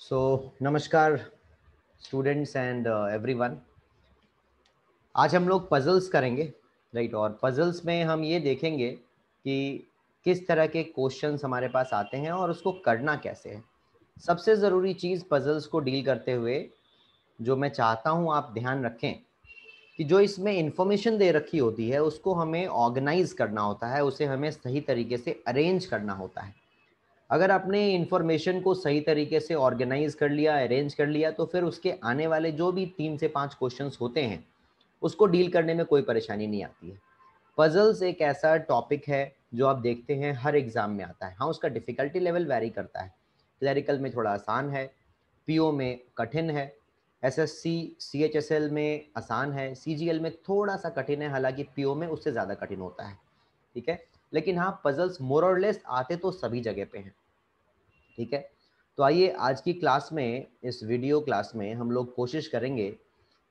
सो नमस्कार students and everyone आज हम लोग पजल्स करेंगे राइट right? और पजल्स में हम ये देखेंगे कि किस तरह के क्वेश्चन हमारे पास आते हैं और उसको करना कैसे है। सबसे ज़रूरी चीज़ पजल्स को डील करते हुए जो मैं चाहता हूँ आप ध्यान रखें कि जो इसमें इंफॉर्मेशन दे रखी होती है, उसको हमें ऑर्गेनाइज करना होता है, उसे हमें सही तरीके से अरेंज करना होता है। अगर आपने इंफॉर्मेशन को सही तरीके से ऑर्गेनाइज कर लिया अरेंज कर लिया तो फिर उसके आने वाले जो भी तीन से पाँच क्वेश्चंस होते हैं, उसको डील करने में कोई परेशानी नहीं आती है। पजल्स एक ऐसा टॉपिक है जो आप देखते हैं, हर एग्ज़ाम में आता है। हाँ उसका डिफ़िकल्टी लेवल वेरी करता है। क्लैरिकल में थोड़ा आसान है पीओ में कठिन है एसएससी सीएचएसएल में आसान है सीजीएल में थोड़ा सा कठिन है, हालाँकि पीओ में उससे ज़्यादा कठिन होता है। ठीक है? लेकिन हाँ पजल्स मोर और लेस आते तो सभी जगह पे हैं। ठीक है? तो आइए आज की क्लास में, इस वीडियो क्लास में हम लोग कोशिश करेंगे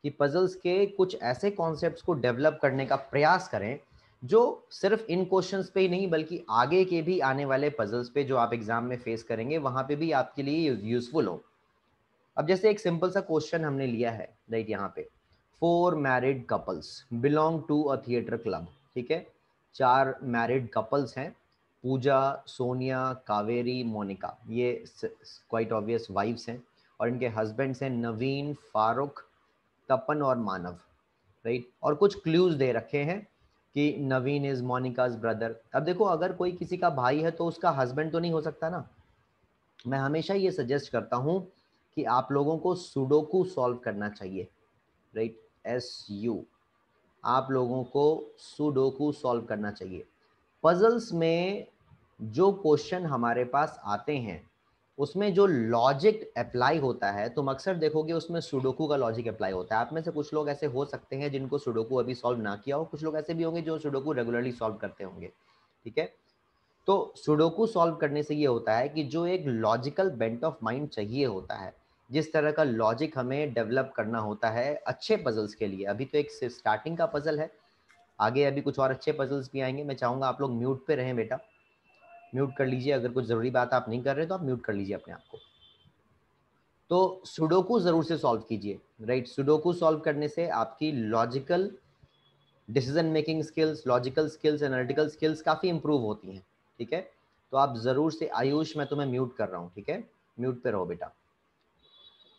कि पजल्स के कुछ ऐसे कॉन्सेप्ट्स को डेवलप करने का प्रयास करें, जो सिर्फ़ इन क्वेश्चंस पे ही नहीं, बल्कि आगे के भी आने वाले पजल्स पे जो आप एग्ज़ाम में फेस करेंगे, वहाँ पे भी आपके लिए यूजफुल हो। अब जैसे एक सिंपल सा क्वेश्चन हमने लिया है राइट यहाँ पे। Four married couples belong to a theatre club ठीक है? चार मैरिड कपल्स हैं। पूजा, सोनिया, कावेरी, मोनिका, ये क्वाइट ऑब्वियस वाइफ्स हैं और इनके हस्बैंड्स हैं नवीन फारूक तपन और मानव राइट right? और कुछ क्लूज दे रखे हैं कि नवीन इज़ मोनिकाज ब्रदर अब देखो, अगर कोई किसी का भाई है तो उसका हस्बैंड तो नहीं हो सकता ना। मैं हमेशा ये सजेस्ट करता हूँ कि आप लोगों को सुडोकू सॉल्व करना चाहिए राइट एस यू आप लोगों को सुडोकू सॉल्व करना चाहिए। पजल्स में जो क्वेश्चन हमारे पास आते हैं, उसमें जो लॉजिक अप्लाई होता है, तुम अक्सर देखोगे उसमें सुडोकू का लॉजिक अप्लाई होता है। आप में से कुछ लोग ऐसे हो सकते हैं जिनको सुडोकू अभी सॉल्व ना किया हो। कुछ लोग ऐसे भी होंगे जो सुडोकू रेगुलरली सॉल्व करते होंगे, ठीक है? तो सुडोकू सॉल्व करने से ये होता है कि जो एक लॉजिकल बेंट ऑफ़ माइंड चाहिए होता है, जिस तरह का लॉजिक हमें डेवलप करना होता है अच्छे पजल्स के लिए। अभी तो एक स्टार्टिंग का पजल है आगे अभी कुछ और अच्छे पजल्स भी आएँगे। मैं चाहूँगा आप लोग म्यूट पे रहें बेटा। म्यूट कर लीजिए, अगर कुछ ज़रूरी बात आप नहीं कर रहे तो आप म्यूट कर लीजिए अपने आप को। तो सुडोकू ज़रूर से सॉल्व कीजिए राइट सुडोकू सॉल्व करने से आपकी logical decision making skills logical skills analytical skills काफ़ी इंप्रूव होती हैं, ठीक है? तो आप ज़रूर से, आयुष, मैं तुम्हें म्यूट कर रहा हूँ, ठीक है? म्यूट पे रहो बेटा।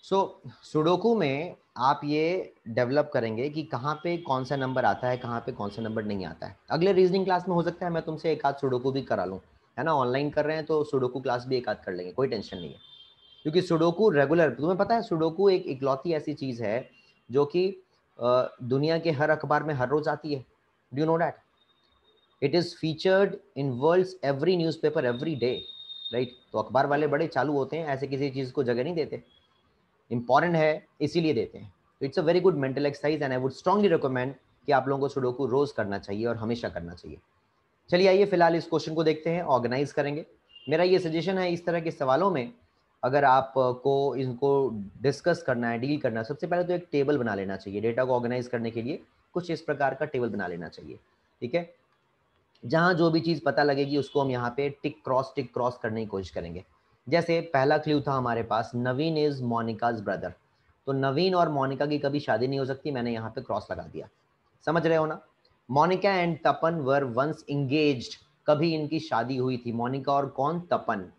सो so, सुडोकू में आप ये डेवलप करेंगे कि कहाँ पे कौन सा नंबर आता है कहाँ पे कौन सा नंबर नहीं आता है। अगले रीजनिंग क्लास में हो सकता है मैं तुमसे एक आध सुडोकू भी करा लूँ है ना? ऑनलाइन कर रहे हैं तो सुडोकू क्लास भी एक आध कर लेंगे कोई टेंशन नहीं है। क्योंकि सुडोकू रेगुलर तुम्हें पता है सुडोकू एक इकलौती ऐसी चीज़ है जो कि दुनिया के हर अखबार में हर रोज आती है। Do know that it is featured in world every newspaper every day right तो अखबार वाले बड़े चालू होते हैं ऐसे किसी चीज़ को जगह नहीं देते। इंपॉर्टेंट है, इसीलिए देते हैं। तो it's a very good mental exercise and I would strongly recommend कि आप लोगों को सुडोकू रोज करना चाहिए और हमेशा करना चाहिए। चलिए आइए, फ़िलहाल इस क्वेश्चन को देखते हैं ऑर्गेनाइज करेंगे। मेरा ये सजेशन है, इस तरह के सवालों में अगर आपको इनको डिस्कस करना है डील करना है, सबसे पहले तो एक टेबल बना लेना चाहिए डेटा को ऑर्गेनाइज करने के लिए कुछ इस प्रकार का टेबल बना लेना चाहिए, ठीक है? जहाँ जो भी चीज़ पता लगेगी, उसको हम यहाँ पे टिक क्रॉस टिक क्रॉस करने की कोशिश करेंगे। जैसे पहला क्ल्यू था हमारे पास, नवीन इज़ मोनिकाज ब्रदर तो नवीन और मोनिका की कभी शादी नहीं हो सकती, मैंने यहाँ पे क्रॉस लगा दिया। समझ रहे हो ना? Monika and Tapan were once engaged कभी इनकी शादी हुई थी। मोनिका और कौन? तपन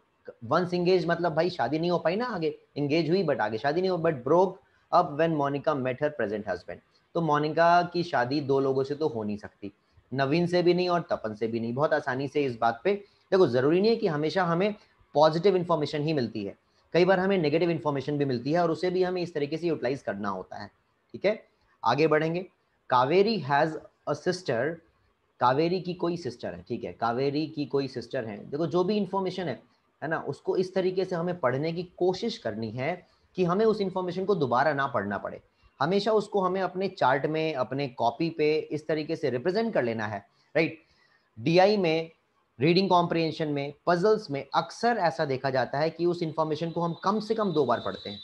वंस इंगेज मतलब भाई शादी नहीं हो पाई ना आगे। इंगेज हुई बट आगे शादी नहीं हो but broke up when Monika met her present husband तो मोनिका की शादी दो लोगों से तो हो नहीं सकती। नवीन से भी नहीं और तपन से भी नहीं। बहुत आसानी से इस बात पे। देखो, ज़रूरी नहीं है कि हमेशा हमें पॉजिटिव इन्फॉर्मेशन ही मिलती है। कई बार हमें नेगेटिव इन्फॉर्मेशन भी मिलती है और उसे भी हमें इस तरीके से यूटिलाइज करना होता है, ठीक है? आगे बढ़ेंगे। Kaveri has a sister, Kaveri की कोई सिस्टर है, ठीक है? कावेरी की कोई सिस्टर है। देखो, जो भी इंफॉर्मेशन है है ना, उसको इस तरीके से हमें पढ़ने की कोशिश करनी है कि हमें उस इंफॉर्मेशन को दोबारा ना पढ़ना पड़े। हमेशा उसको हमें अपने चार्ट में, अपने कॉपी पे इस तरीके से रिप्रेजेंट कर लेना है, राइट? डीआई में रीडिंग कॉम्प्रिहेंशन में, पजल्स में अक्सर ऐसा देखा जाता है कि उस इंफॉर्मेशन को हम कम से कम दो बार पढ़ते हैं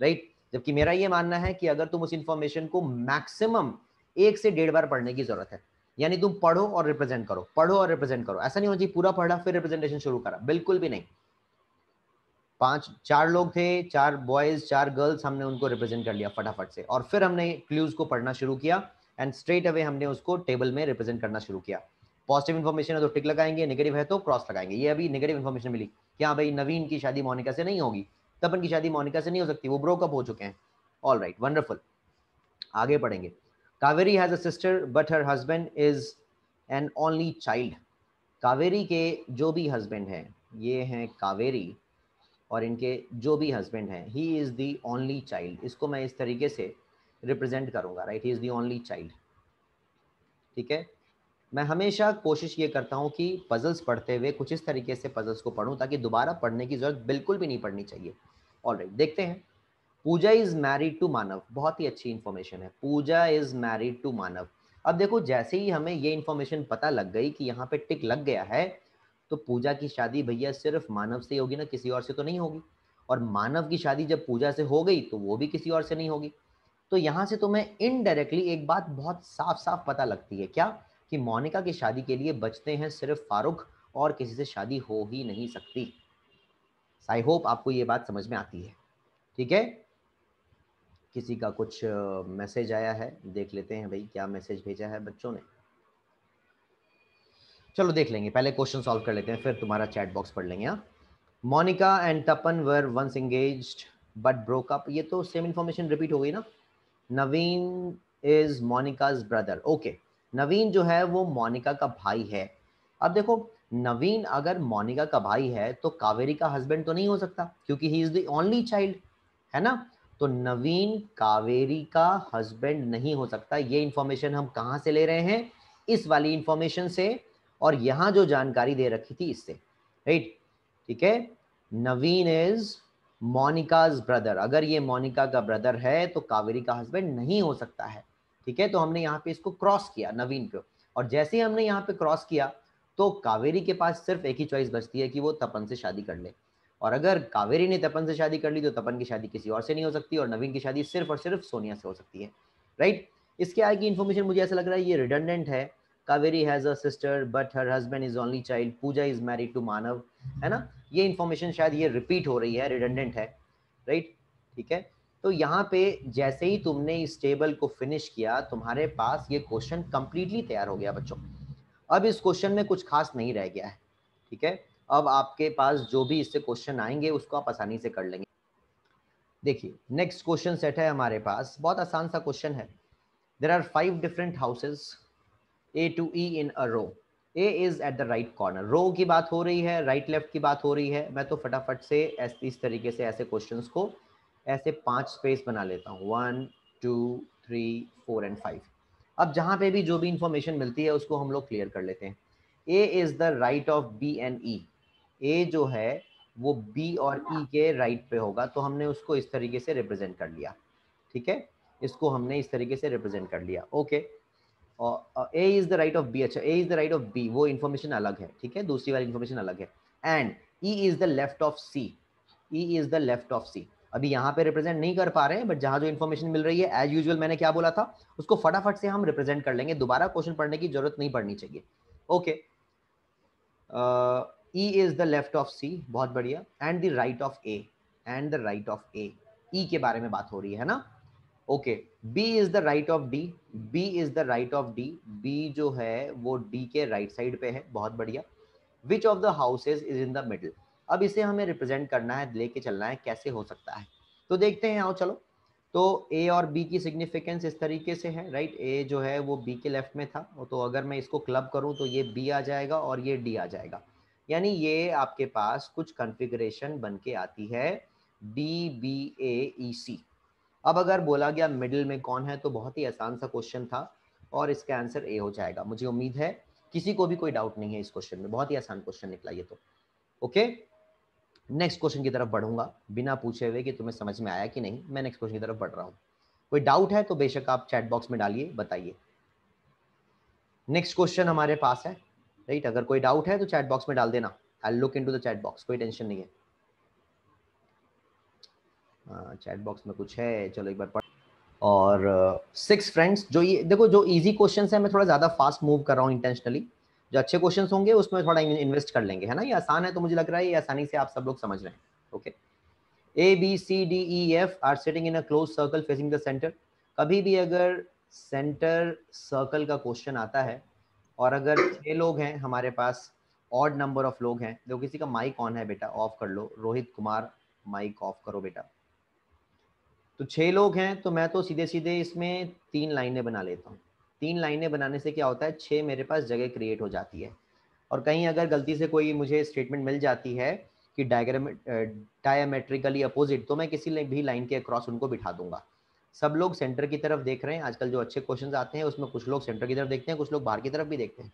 राइट जबकि मेरा ये मानना है कि अगर तुम उस इंफॉर्मेशन को मैक्सिमम एक से डेढ़ बार पढ़ने की ज़रूरत है, यानी तुम पढ़ो और रिप्रेजेंट करो, पढ़ो और रिप्रेजेंट करो। ऐसा नहीं होना चाहिए, पूरा पढ़ा, फिर रिप्रेजेंटेशन शुरू करा। बिल्कुल भी नहीं। पाँच, चार लोग थे, चार बॉयज़ चार गर्ल्स हमने उनको रिप्रेजेंट कर लिया फटाफट से। और फिर हमने क्लूज को पढ़ना शुरू किया एंड स्ट्रेट अवे हमने उसको टेबल में रिप्रेजेंट करना शुरू किया। पॉजिटिव इन्फॉर्मेशन है तो टिक लगाएँगे नेगेटिव है तो क्रॉस लगाएँगे। ये अभी नेगेटिव इन्फॉर्मेशन मिली। क्या भाई नवीन की शादी मोनिका से नहीं होगी? तपन की शादी मोनिका से नहीं हो सकती, वो ब्रोकअप हो चुके हैं। ऑल राइट वंडरफुल आगे पढ़ेंगे Kaveri has a sister but her husband is an only child Kaveri के जो भी हस्बैंड हैं, ये हैं कावेरी, और इनके जो भी हस्बैंड हैं he is the only child इसको मैं इस तरीके से रिप्रेजेंट करूँगा right he is the only child ठीक है? मैं हमेशा कोशिश ये करता हूँ कि पजल्स पढ़ते हुए कुछ इस तरीके से पजल्स को पढ़ूँ ताकि दोबारा पढ़ने की ज़रूरत बिल्कुल भी नहीं पढ़नी चाहिए। ऑल राइट देखते हैं। Pooja is married to Manav. बहुत ही अच्छी इन्फॉर्मेशन है। Pooja is married to Manav. अब देखो, जैसे ही हमें ये इन्फॉर्मेशन पता लग गई कि यहाँ पे टिक लग गया है तो पूजा की शादी भैया सिर्फ़ मानव से होगी ना, किसी और से तो नहीं होगी। और मानव की शादी जब पूजा से हो गई तो वो भी किसी और से नहीं होगी। तो यहाँ से तुम्हें इनडायरेक्टली एक बात बहुत साफ़ साफ़ पता लगती है। क्या? कि मोनिका की शादी के लिए बचते हैं सिर्फ़ फारूक और किसी से शादी हो ही नहीं सकती। आई होप आपको ये बात समझ में आती है। ठीक है? किसी का कुछ मैसेज आया है? देख लेते हैं भाई, क्या मैसेज भेजा है बच्चों ने? चलो देख लेंगे, पहले क्वेश्चन सॉल्व कर लेते हैं, फिर तुम्हारा चैट बॉक्स पढ़ लेंगे हाँ। Monika and Tapan were once engaged but broke up ये तो सेम इन्फॉर्मेशन रिपीट हो गई ना? Naveen is Monika's brother okay Naveen जो है वो मोनिका का भाई है। अब देखो, नवीन अगर मोनिका का भाई है तो कावेरी का हस्बैंड तो नहीं हो सकता, क्योंकि he is the only child है ना? तो नवीन कावेरी का हस्बैंड नहीं हो सकता। ये इंफॉर्मेशन हम कहाँ से ले रहे हैं? इस वाली इंफॉर्मेशन से, और यहाँ जो जानकारी दे रखी थी इससे राइट ठीक है? नवीन इज़ मोनिकाज ब्रदर अगर ये मोनिका का ब्रदर है तो कावेरी का हस्बैंड नहीं हो सकता है। ठीक है? तो हमने यहाँ पे इसको क्रॉस किया, नवीन पे और जैसे ही हमने यहाँ पे क्रॉस किया तो कावेरी के पास सिर्फ़ एक ही चॉइस बचती है कि वो तपन से शादी कर ले। और अगर कावेरी ने तपन से शादी कर ली तो तपन की शादी किसी और से नहीं हो सकती और नवीन की शादी सिर्फ़ और सिर्फ़ सोनिया से हो सकती है। राइट इसके आगे की इन्फॉर्मेशन मुझे ऐसा लग रहा है ये रिडंडेंट है। Kaveri has a sister but her husband is only child Pooja is married to Manav, है ना? ये इन्फॉर्मेशन शायद ये रिपीट हो रही है रिडेंडेंट है। राइट ठीक है? तो यहाँ पे जैसे ही तुमने इस टेबल को फिनिश किया, तुम्हारे पास ये क्वेश्चन कंप्लीटली तैयार हो गया बच्चों। अब इस क्वेश्चन में कुछ खास नहीं रह गया है, ठीक है? अब आपके पास जो भी इससे क्वेश्चन आएँगे, उसको आप आसानी से कर लेंगे। देखिए नेक्स्ट क्वेश्चन सेट है हमारे पास। बहुत आसान सा क्वेश्चन है। There are five different houses A to E in a row A is at the right corner row की बात हो रही है राइट right लेफ़्ट की बात हो रही है। मैं तो फटाफट से इस तरीके से ऐसे क्वेश्चन को ऐसे पाँच स्पेस बना लेता हूँ। One two three four and five अब जहाँ पे भी जो भी इंफॉर्मेशन मिलती है, उसको हम लोग क्लियर कर लेते हैं। A is the right of B and E A जो है, वो बी और ई e के राइट पे होगा तो हमने उसको इस तरीके से रिप्रेजेंट कर लिया। ठीक है? इसको हमने इस तरीके से रिप्रेजेंट कर लिया। Okay okay. A is the right of B अच्छा A is the right of B वो इन्फॉर्मेशन अलग है। ठीक है? दूसरी वाली इन्फॉर्मेशन अलग है। And E is the left of C E is the left of C अभी यहाँ पे रिप्रेजेंट नहीं कर पा रहे हैं बट जहाँ जो इन्फॉर्मेशन मिल रही है एज यूजल मैंने क्या बोला था, उसको फटाफट से हम रिप्रेजेंट कर लेंगे। दोबारा क्वेश्चन पढ़ने की ज़रूरत नहीं पड़नी चाहिए। Okay E is the left of C बहुत बढ़िया। And the right of A and the right of A E के बारे में बात हो रही है ना? Okay B is the right of D B is the right of D B जो है, वो डी के राइट right साइड पे है, बहुत बढ़िया। Which of the houses is in the middle अब इसे हमें रिप्रेजेंट करना है, लेके चलना है, कैसे हो सकता है। तो देखते हैं, आओ चलो। तो ए और बी की सिग्निफिकेंस इस तरीके से है राइट ए जो है, वो बी के लेफ़्ट में था। तो अगर मैं इसको क्लब करूँ तो ये बी आ जाएगा और ये डी आ जाएगा। यानी ये आपके पास कुछ कॉन्फ़िगरेशन बन के आती है डी बी ए ई सी अब अगर बोला गया मिडिल में कौन है तो बहुत ही आसान सा क्वेश्चन था और इसका आंसर ए हो जाएगा। मुझे उम्मीद है, किसी को भी कोई डाउट नहीं है इस क्वेश्चन में। बहुत ही आसान क्वेश्चन निकला ये तो। ओके नेक्स्ट क्वेश्चन की तरफ़ बढ़ूँगा बिना पूछे हुए कि तुम्हें समझ में आया कि नहीं मैं नेक्स्ट क्वेश्चन की तरफ़ बढ़ रहा हूँ। कोई डाउट है तो बेशक आप चैट बॉक्स में डालिए बताइए। नेक्स्ट क्वेश्चन हमारे पास है राइट अगर कोई डाउट है तो चैट बॉक्स में डाल देना। I look into the chat box कोई टेंशन नहीं है। चैट हाँ, बॉक्स में कुछ है चलो एक बार पढ़। और सिक्स uh, फ्रेंड्स जो ये देखो जो इजी क्वेश्चन है मैं थोड़ा ज़्यादा फास्ट मूव कर रहा हूँ इंटेंशनली जो अच्छे क्वेश्चन होंगे, उसमें थोड़ा इन्वेस्ट कर लेंगे, है ना? ये आसान है तो मुझे लग रहा है, ये आसानी से आप सब लोग समझ रहे हैं okay A B C D E F are sitting in a close circle facing the centre कभी भी अगर सेंटर सर्कल का क्वेश्चन आता है, और अगर छह लोग हैं हमारे पास ऑड नंबर ऑफ़ लोग हैं जो किसी का माइक ऑन है बेटा ऑफ़ कर लो। रोहित कुमार माइक ऑफ़ करो बेटा। तो छह लोग हैं तो मैं तो सीधे सीधे इसमें तीन लाइनें बना लेता हूँ। तीन लाइनें बनाने से क्या होता है? छः मेरे पास जगह क्रिएट हो जाती है। और कहीं अगर गलती से कोई मुझे स्टेटमेंट मिल जाती है कि डायग्राम डायमेट्रिकली अपोजिट तो मैं किसी भी लाइन के अक्रॉस उनको बिठा दूँगा। सब लोग सेंटर की तरफ़ देख रहे हैं। आजकल जो अच्छे क्वेश्चन आते हैं, उसमें कुछ लोग सेंटर की तरफ़ देखते हैं, कुछ लोग बाहर की तरफ़ भी देखते हैं।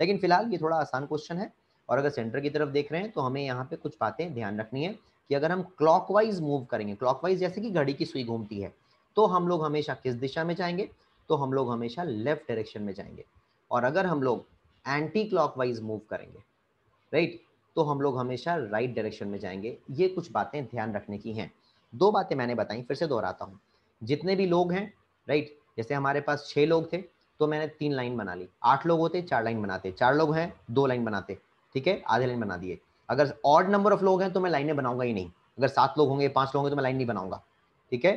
लेकिन फ़िलहाल ये थोड़ा आसान क्वेश्चन है। और अगर सेंटर की तरफ़ देख रहे हैं तो हमें यहाँ पे कुछ बातें ध्यान रखनी है कि अगर हम क्लॉकवाइज मूव करेंगे क्लॉकवाइज जैसे कि घड़ी की सुई घूमती है तो हम लोग हमेशा किस दिशा में जाएँगे? तो हम लोग हमेशा लेफ़्ट डायरेक्शन में जाएँगे। और अगर हम लोग एंटी क्लॉकवाइज मूव करेंगे राइट तो हम लोग हमेशा राइट डायरेक्शन में जाएँगे। ये कुछ बातें ध्यान रखने की हैं। दो बातें मैंने बताई, फिर से दोहराता हूँ। जितने भी लोग हैं राइट जैसे हमारे पास छः लोग थे तो मैंने तीन लाइन बना ली। आठ लोग होते, चार लाइन बनाते। चार लोग हैं, दो लाइन बनाते, ठीक है? आधे लाइन बना दिए। अगर ऑड नंबर ऑफ़ लोग हैं तो मैं लाइनें बनाऊँगा ही नहीं। अगर सात लोग होंगे, पाँच लोग होंगे तो मैं लाइन नहीं बनाऊँगा, ठीक है?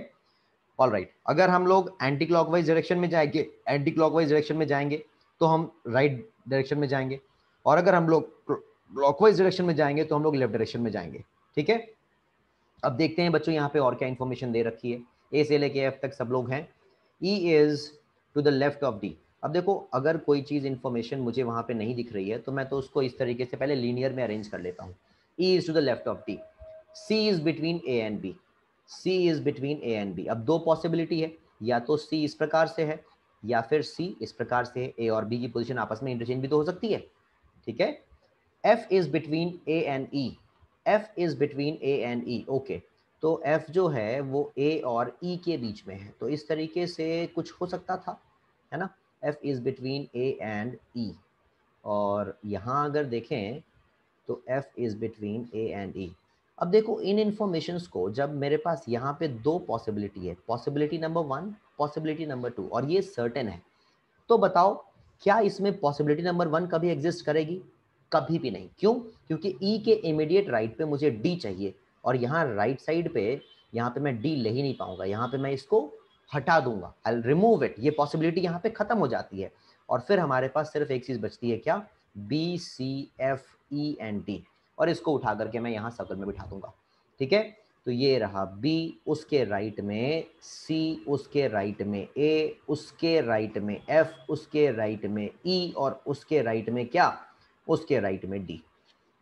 All right right. अगर हम लोग एंटी क्लॉकवाइज डायरेक्शन में जाएँगे एंटी क्लॉकवाइज डायरेक्शन में जाएँगे तो हम राइट right डायरेक्शन में जाएँगे। और अगर हम लोग क्लॉकवाइज डायरेक्शन में जाएँगे तो हम लोग लेफ़्ट डायरेक्शन में जाएँगे। ठीक है? अब देखते हैं बच्चों, यहाँ पे और क्या इन्फॉर्मेशन दे रखी है। ए से लेके एफ़ तक सब लोग हैं। E is to the left of D अब देखो, अगर कोई चीज़ इन्फॉर्मेशन मुझे वहाँ पे नहीं दिख रही है तो मैं तो उसको इस तरीके से पहले लीनियर में अरेंज कर लेता हूँ। E is to the left of D C is between A and B C is between A and B अब दो पॉसिबिलिटी है, या तो सी इस प्रकार से है, या फिर सी इस प्रकार से है ए और बी की पोजिशन आपस में इंटरचेंज भी तो हो सकती है, ठीक है? F is between A and E F is between A and E okay तो एफ़ जो है, वो ए और ई e के बीच में है। तो इस तरीके से कुछ हो सकता था, है ना? F is between A and E और यहाँ अगर देखें तो F is between A and E अब देखो, इन इंफॉर्मेशन को जब मेरे पास यहाँ पे दो पॉसिबिलिटी है possibility number one possibility number two और ये सर्टेन है तो बताओ, क्या इसमें पॉसिबिलिटी नंबर वन कभी एग्जिस्ट करेगी? कभी भी नहीं। क्यों? क्योंकि ई e के इमीडिएट राइट पे मुझे डी चाहिए, और यहाँ राइट साइड पे, यहाँ पे मैं डी ले ही नहीं पाऊँगा, यहाँ पे मैं इसको हटा दूँगा आई रिमूव इट ये पॉसिबिलिटी यहाँ पे खत्म हो जाती है, और फिर हमारे पास सिर्फ़ एक चीज़ बचती है क्या? B C F E and D और इसको उठा करके मैं यहाँ सर्कल में बिठा दूँगा। ठीक है? तो ये रहा बी उसके राइट में सी उसके राइट में ए उसके राइट में एफ़ उसके राइट में ई e, और उसके राइट में क्या? उसके राइट में D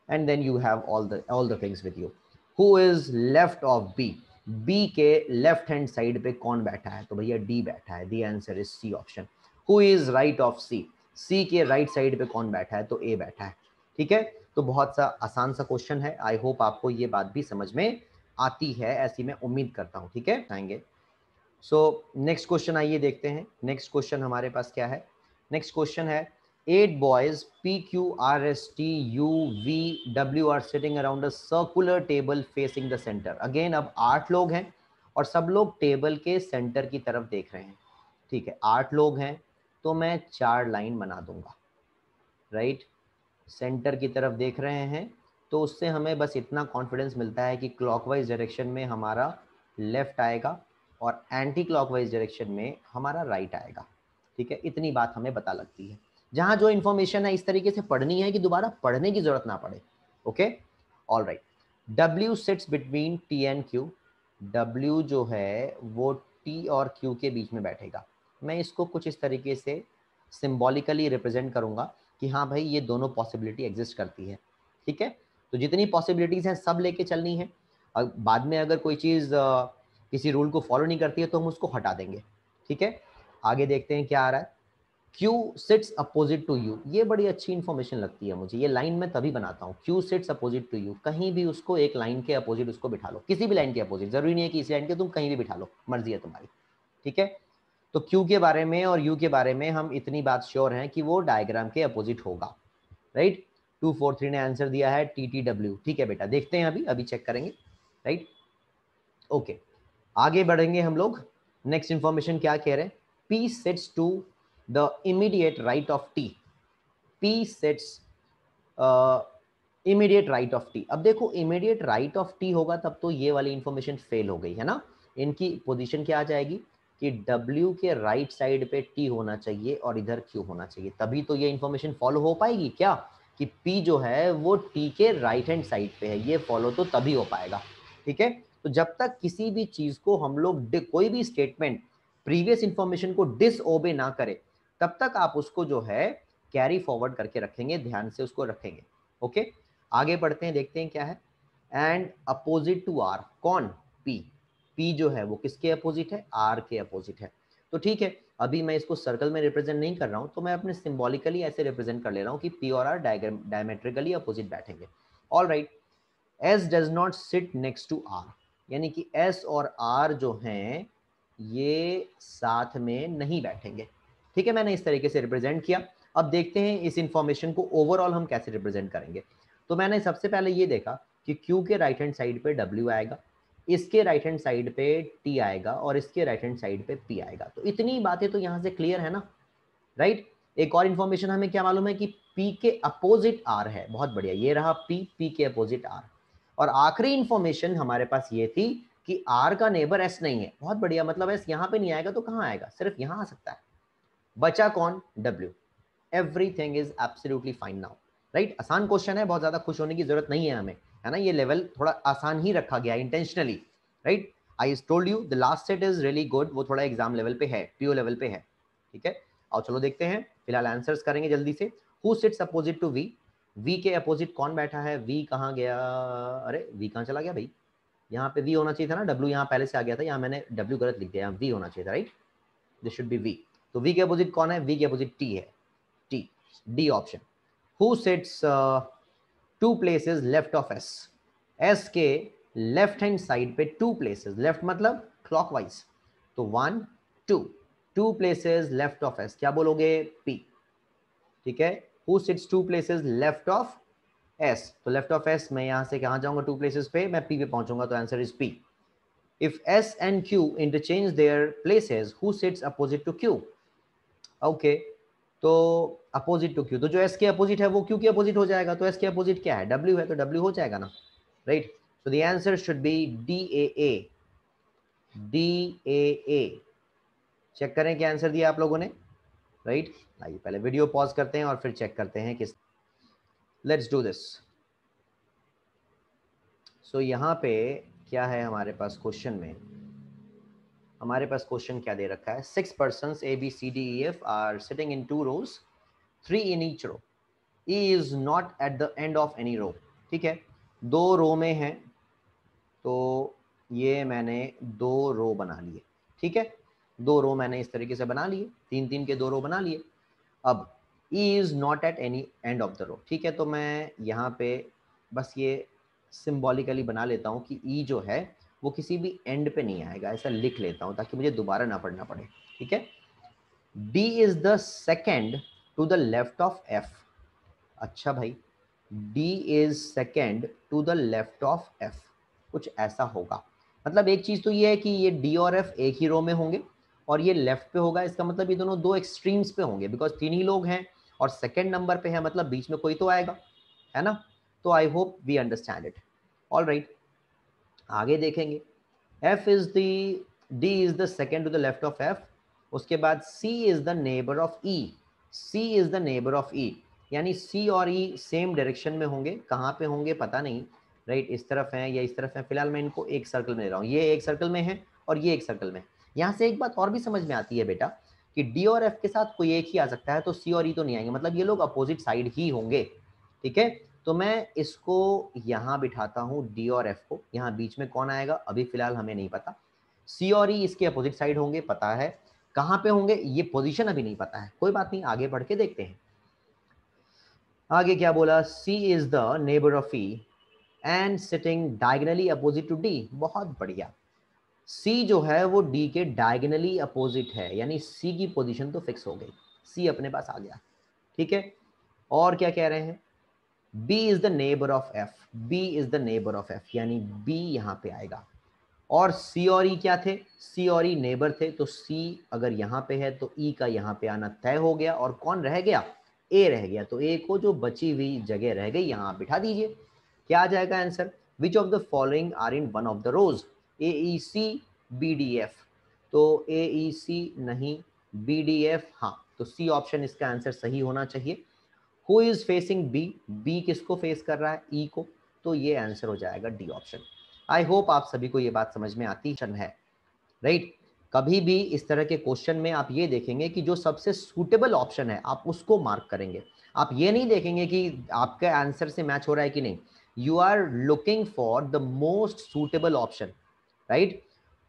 and then you have all the all the things with you who is left of B B के लेफ़्ट हैंड साइड पे कौन बैठा है? तो भैया डी बैठा है। The answer is C option who is right of C C के राइट साइड पे कौन बैठा है? तो ए बैठा है। ठीक है? तो बहुत सा आसान सा क्वेश्चन है। आई होप आपको ये बात भी समझ में आती है, ऐसी मैं उम्मीद करता हूँ, ठीक है? आएँगे। सो नेक्स्ट क्वेश्चन आइए, देखते हैं। नेक्स्ट क्वेश्चन हमारे पास क्या है? नेक्स्ट क्वेश्चन है, eight boys, P Q R S T U V W are sitting around a circular table facing the center. Again, अब आठ लोग हैं और सब लोग टेबल के सेंटर की तरफ़ देख रहे हैं। ठीक है, आठ लोग हैं तो मैं चार लाइन बना दूँगा। राइट सेंटर की तरफ़ देख रहे हैं तो उससे हमें बस इतना कॉन्फिडेंस मिलता है कि क्लॉकवाइज डायरेक्शन में हमारा लेफ़्ट आएगा और एंटी क्लॉकवाइज डायरेक्शन में हमारा राइट right आएगा। ठीक है? इतनी बात हमें पता लगती है। जहाँ जो इन्फॉर्मेशन है, इस तरीके से पढ़नी है कि दोबारा पढ़ने की ज़रूरत ना पड़े। Okay? All right W sits between T and Q W जो है, वो टी और क्यू के बीच में बैठेगा। मैं इसको कुछ इस तरीके से सिम्बॉलिकली रिप्रेजेंट करूँगा। कि हाँ भाई, ये दोनों पॉसिबिलिटी एग्जिस्ट करती है। ठीक है? तो जितनी पॉसिबिलिटीज़ हैं, सब लेके चलनी है। और बाद में अगर कोई चीज़ किसी रूल को फॉलो नहीं करती है तो हम उसको हटा देंगे। ठीक है? आगे देखते हैं क्या आ रहा है। Q sits opposite to you ये बड़ी अच्छी इन्फॉर्मेशन लगती है मुझे। ये लाइन में तभी बनाता हूँ। Q sits opposite to you कहीं भी उसको एक लाइन के अपोजिट उसको बिठा लो। किसी भी लाइन के अपोजिट ज़रूरी नहीं है कि इस लाइन के, तुम कहीं भी बिठा लो। मर्ज़ी है तुम्हारी। ठीक है? तो क्यू के बारे में और यू के बारे में हम इतनी बात श्योर हैं कि वो डायग्राम के अपोजिट होगा। राइट टू फोर थ्री ने आंसर दिया है टी टी डब्ल्यू ठीक है बेटा देखते हैं अभी अभी चेक करेंगे। राइट ओके आगे बढ़ेंगे हम लोग। नेक्स्ट इंफॉर्मेशन क्या कह रहे हैं? P sits to the immediate right of T P uh, immediate right of T अब देखो इमीडिएट राइट ऑफ़ टी होगा तब तो ये वाली इंफॉर्मेशन फेल हो गई है ना? इनकी पोजीशन क्या आ जाएगी? कि W के राइट साइड पे T होना चाहिए और इधर Q होना चाहिए। तभी तो ये इन्फॉर्मेशन फॉलो हो पाएगी क्या? कि P जो है, वो T के राइट हैंड साइड पे है। ये फॉलो तो तभी हो पाएगा। ठीक है? तो जब तक किसी भी चीज़ को हम लोग कोई भी स्टेटमेंट प्रीवियस इंफॉर्मेशन को डिसओबे ना करे, तब तक आप उसको जो है कैरी फॉरवर्ड करके रखेंगे, ध्यान से उसको रखेंगे। ओके आगे बढ़ते हैं, देखते हैं क्या है। एंड अपोजिट टू आर कौन? पी पी जो है, वो किसके अपोजिट है? आर के अपोजिट है। तो ठीक है, अभी मैं इसको सर्कल में रिप्रेजेंट नहीं कर रहा हूँ तो मैं अपने सिंबॉलिकली ऐसे रिप्रेजेंट कर ले रहा हूँ कि पी और आर डायमेट्रिकली अपोजिट बैठेंगे। All right S does not sit next to R यानी कि एस और आर जो हैं, ये साथ में नहीं बैठेंगे। ठीक है, मैंने इस तरीके से रिप्रेजेंट किया। अब देखते हैं इस इंफॉर्मेशन को ओवरऑल हम कैसे रिप्रेजेंट करेंगे। तो मैंने सबसे पहले ये देखा कि क्यू के राइट हैंड साइड पे डब्ल्यू आएगा। इसके राइट हैंड साइड पे टी आएगा और इसके राइट हैंड साइड पे पी आएगा। तो इतनी बातें तो यहाँ से क्लियर है ना? राइट एक और इन्फॉर्मेशन हमें क्या मालूम है कि पी के अपोजिट आर है। बहुत बढ़िया, ये रहा पी पी के अपोजिट आर और आखिरी इंफॉर्मेशन हमारे पास ये थी कि आर का नेबर एस नहीं है। बहुत बढ़िया मतलब एस यहाँ पे नहीं आएगा तो कहाँ आएगा? सिर्फ़ यहाँ आ सकता है। बचा कौन? W everything is absolutely fine now right आसान क्वेश्चन है, बहुत ज़्यादा खुश होने की ज़रूरत नहीं है हमें। है ना, ये लेवल थोड़ा आसान ही रखा गया intentionally right I told you the last set is really good वो थोड़ा एग्ज़ाम लेवल पे है पीओ लेवल पे है, ठीक है? और चलो देखते हैं, फ़िलहाल आंसर्स करेंगे जल्दी से। Who sits opposite to V V के अपोजिट कौन बैठा है? वी कहाँ गया? अरे वी कहाँ चला गया भाई? यहाँ पे वी होना चाहिए था ना डब्ल्यू यहाँ पहले से आ गया था, यहाँ मैंने डब्ल्यू गलत लिख दिया वी होना चाहिए था right this should be V तो वी के अपोजिट कौन है? वी के अपोजिट टी है T D option who sits two places left of S S के लेफ़्ट हैंड साइड पे टू प्लेसेस लेफ़्ट मतलब क्लॉकवाइज तो one two two places left of S क्या बोलोगे? पी ठीक है? Who sits two places left of S तो left of S मैं यहाँ से कहाँ जाऊँगा टू प्लेसेस पे? मैं पी पे पहुंचूँगा तो answer is P if s and q interchange their places, who sits opposite to q? Okay. तो अपोजिट टू क्यू तो जो एस के अपोजिट है वो क्यू के अपोजिट हो जाएगा तो एस के अपोजिट क्या है? डब्ल्यू है तो डब्ल्यू हो जाएगा ना right so the answer should be D A A D A A check करें क्या आंसर दिया आप लोगों ने राइट आइए पहले वीडियो पॉज करते हैं और फिर चेक करते हैं किस लेट्स डू दिस सो यहाँ पे क्या है हमारे पास क्वेश्चन में? हमारे पास क्वेश्चन क्या दे रखा है? Six person A B C D E F are sitting in two rows three in each row E is not at the end of any row ठीक है? दो रो में है तो ये मैंने दो रो बना लिए, ठीक है? दो रो मैंने इस तरीके से बना लिए, तीन तीन के दो रो बना लिए। अब E is not at any end of the row ठीक है? तो मैं यहाँ पे बस ये सिंबॉलिकली बना लेता हूँ कि ई e जो है वो किसी भी एंड पे नहीं आएगा, ऐसा लिख लेता हूँ ताकि मुझे दोबारा ना पढ़ना पड़े, ठीक है? D is the second to the left of F अच्छा भाई D is second to the left of F कुछ ऐसा होगा। मतलब एक चीज़ तो ये है कि ये डी और एफ़ एक ही रो में होंगे और ये लेफ़्ट पे होगा, इसका मतलब ये दोनों दो एक्सट्रीम्स पे होंगे बिकॉज़ तीन ही लोग हैं और सेकेंड नंबर पे है मतलब बीच में कोई तो आएगा, है ना? तो I hope we understand it all right आगे देखेंगे। F is the D is the second to the left of F उसके बाद C is the neighbour of E C is the neighbour of E यानी C और ई same direction में होंगे कहाँ पे होंगे पता नहीं राइट right, इस तरफ़ है या इस तरफ़ है फ़िलहाल मैं इनको एक सर्कल में ले रहा हूँ। ये एक सर्कल में है और ये एक सर्कल में यहाँ से एक बात और भी समझ में आती है बेटा कि डी और एफ़ के साथ कोई एक ही आ सकता है तो सी और ई तो नहीं आएँगे मतलब ये लोग अपोजिट साइड ही होंगे ठीक है? तो मैं इसको यहाँ बिठाता हूँ डी और एफ़ को। यहाँ बीच में कौन आएगा? अभी फ़िलहाल हमें नहीं पता। सी और ई इसके अपोजिट साइड होंगे, पता है। कहाँ पे होंगे? ये पोजीशन अभी नहीं पता है। कोई बात नहीं, आगे बढ़ के देखते हैं। आगे क्या बोला? C is the neighbour of E and sitting diagonally opposite to D बहुत बढ़िया। सी जो है, वो डी के डायगनली अपोजिट है। यानी सी की पोजीशन तो फिक्स हो गई। सी अपने पास आ गया। ठीक है? और क्या कह रहे हैं? B is the neighbour of F B is the neighbour of F यानी बी यहाँ पे आएगा। और सी और e क्या थे? सी और e नेबर थे तो सी अगर यहाँ पे है तो e का यहाँ पे आना तय हो गया। और कौन रह गया? ए रह गया। तो ए को जो बची हुई जगह रह गई, यहाँ बिठा दीजिए। क्या आ जाएगा answer? Which of the following are in one of the rows A E C B D F तो ए ई सी नहीं बी डी एफ़ हाँ। तो सी ऑप्शन इसका आंसर सही होना चाहिए। Who is facing B B किसको फेस कर रहा है? ई e को। तो ये आंसर हो जाएगा डी ऑप्शन आई होप आप सभी को ये बात समझ में आती है। Right right? कभी भी इस तरह के क्वेश्चन में आप ये देखेंगे कि जो सबसे सूटेबल ऑप्शन है, आप उसको मार्क करेंगे। आप ये नहीं देखेंगे कि आपके आंसर से मैच हो रहा है कि नहीं। You are looking for the most suitable option right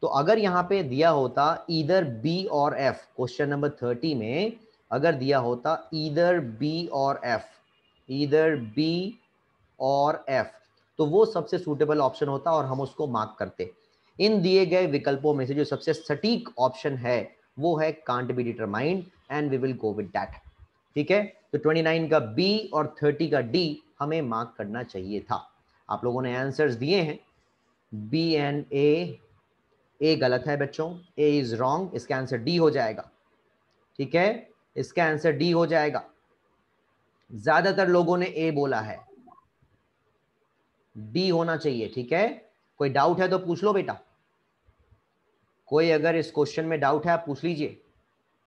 तो अगर यहाँ पे दिया होता इधर बी और एफ़ क्वेश्चन नंबर थर्टी में अगर दिया होता इधर बी और एफ़ इधर बी और एफ़ तो वो सबसे सूटेबल ऑप्शन होता और हम उसको मार्क करते। इन दिए गए विकल्पों में से जो सबसे सटीक ऑप्शन है, वो है can't be determined and we will go with that ठीक है? तो 29 का बी और 30 का डी हमें मार्क करना चाहिए था। आप लोगों ने आंसर्स दिए हैं। बी एंड ए ए गलत है बच्चों ए इज़ रॉन्ग इसका आंसर डी हो जाएगा। ठीक है? इसका आंसर डी हो जाएगा। ज़्यादातर लोगों ने ए बोला है। डी होना चाहिए, ठीक है? कोई डाउट है तो पूछ लो बेटा। कोई अगर इस क्वेश्चन में डाउट है, आप पूछ लीजिए।